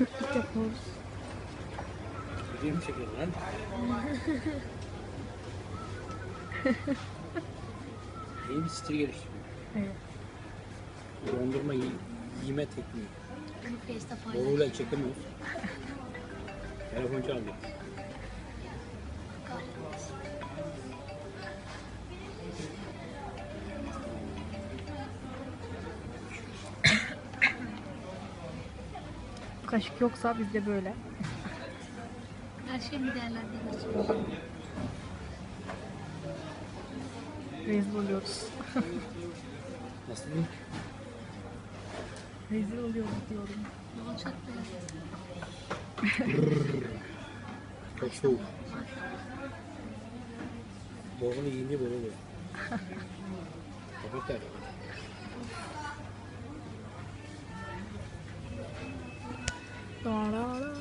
Yapıyoruz. Video mu çekiyorsun lan? İyi bir stil geliştiriyor. Evet. Dondurma yeme tekniği. Hani. Boruyla çekemiyoruz. Telefon çaldı. Kaşık yoksa bizde böyle. Her şeyi mi değerlendiriyorsun? Rezil oluyoruz. Nasıl diyeyim? Rezil oluyoruz diyorum. Ne olacak? Çok soğuk. Borunu yiyince böyle oluyor. Kapat Da, da, da.